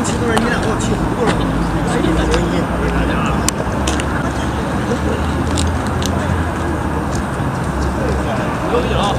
零七的人，你俩给我气糊涂了。谁给你留意？留意了啊！